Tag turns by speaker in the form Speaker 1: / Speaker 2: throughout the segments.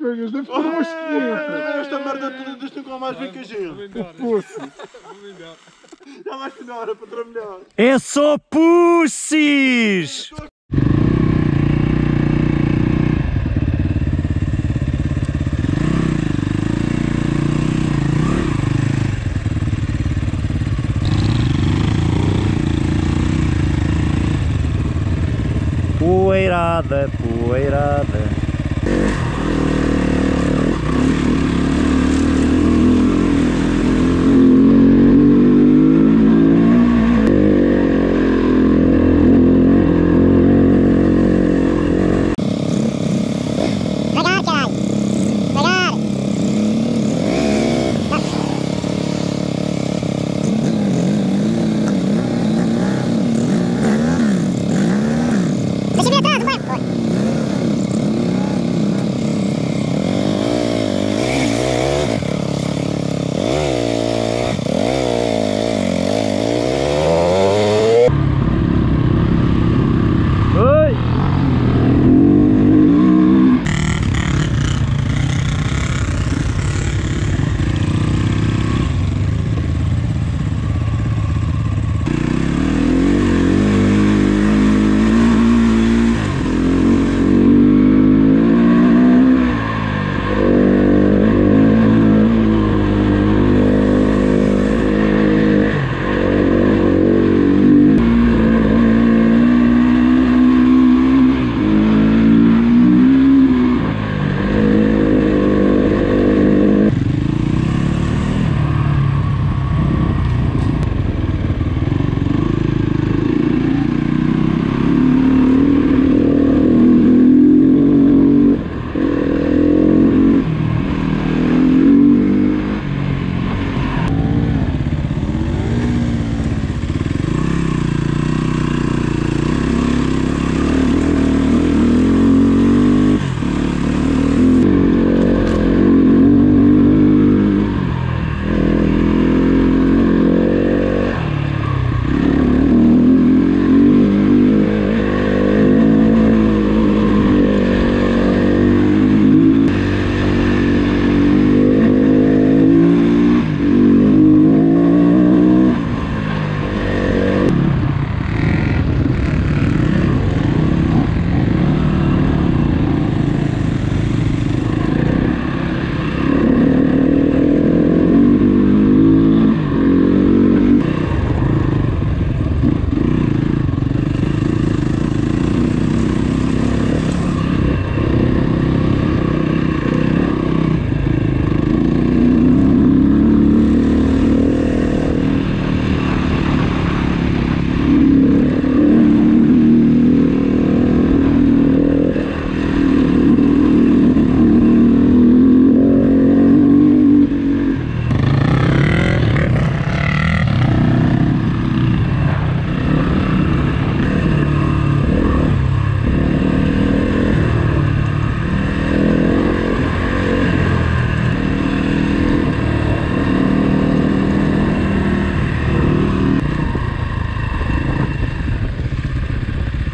Speaker 1: Pegas, deve ter umas 500.
Speaker 2: Esta merda toda disto nunca mais vem com a gente.
Speaker 1: Poço.
Speaker 2: Já vais melhor, é patrão melhor.
Speaker 3: É só pussies! Poeirada, poeirada.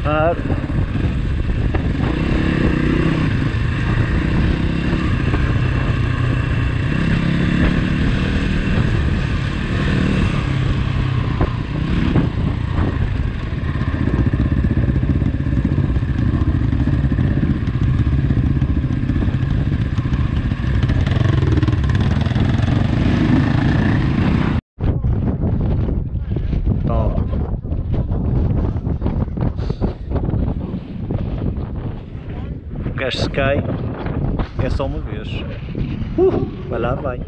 Speaker 3: R gajo se cai é só uma vez. Uh, vai lá, vai.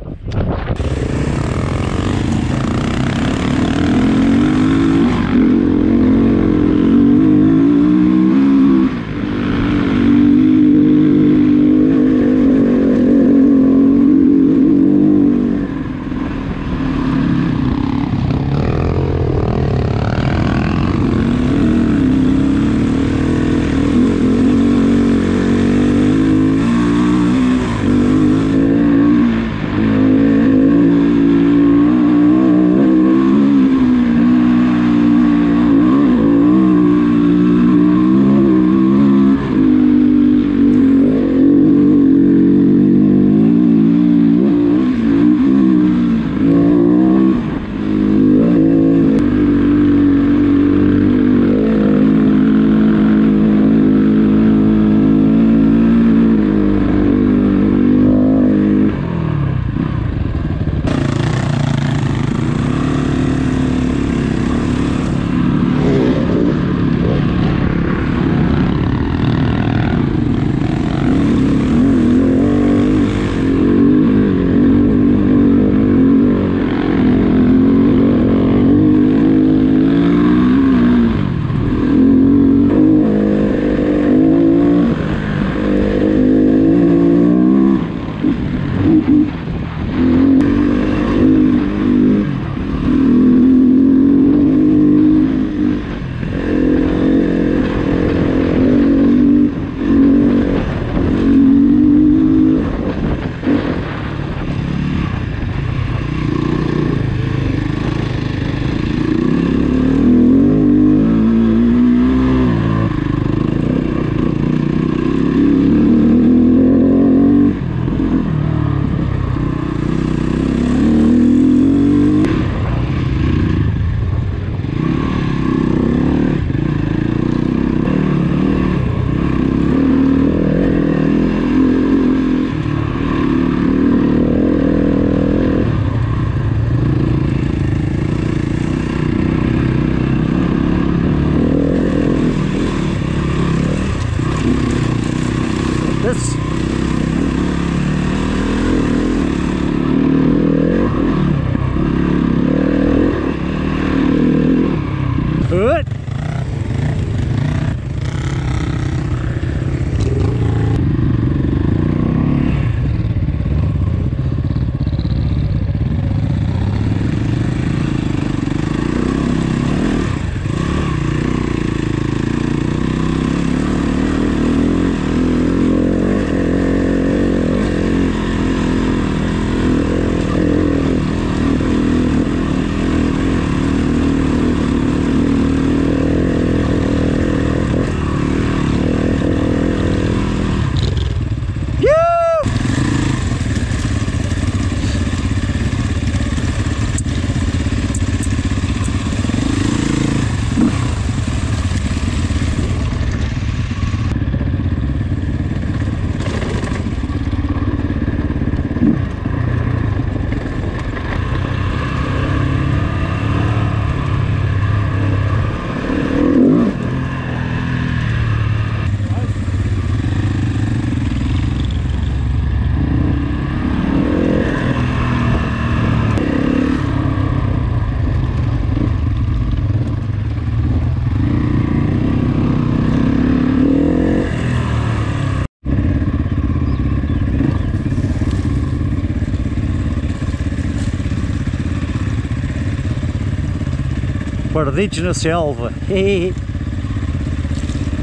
Speaker 4: Barditos na selva.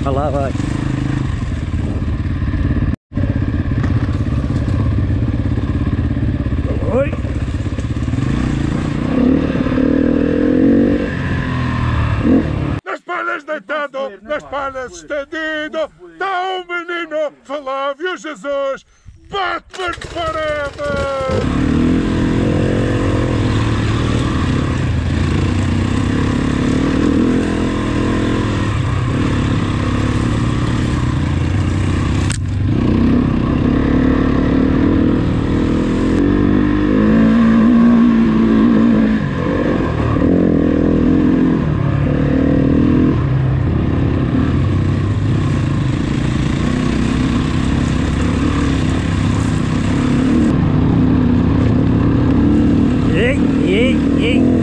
Speaker 4: Vai lá, vai. Oi.
Speaker 3: Nas palhas deitado, nas palhas estendido, está o menino Flávio Jesus, Batman Forever! Yankee.